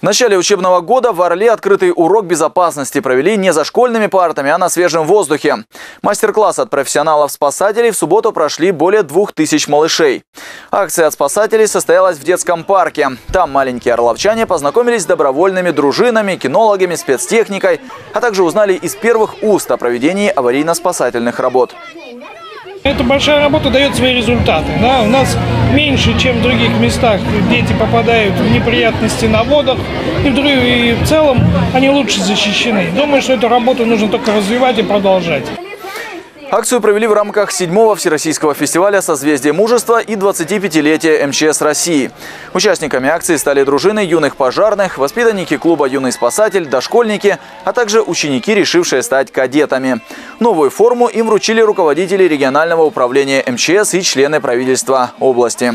В начале учебного года в Орле открытый урок безопасности провели не за школьными партами, а на свежем воздухе. Мастер-класс от профессионалов-спасателей в субботу прошли более двух тысяч малышей. Акция от спасателей состоялась в детском парке. Там маленькие орловчане познакомились с добровольными дружинами, кинологами, спецтехникой, а также узнали из первых уст о проведении аварийно-спасательных работ. Эта большая работа дает свои результаты. Да? У нас меньше, чем в других местах, дети попадают в неприятности на водах, и в, друг- и в целом они лучше защищены. Думаю, что эту работу нужно только развивать и продолжать. Акцию провели в рамках 7-го Всероссийского фестиваля «Созвездие мужества» и 25-летия МЧС России. Участниками акции стали дружины юных пожарных, воспитанники клуба «Юный спасатель», дошкольники, а также ученики, решившие стать кадетами. Новую форму им вручили руководители регионального управления МЧС и члены правительства области.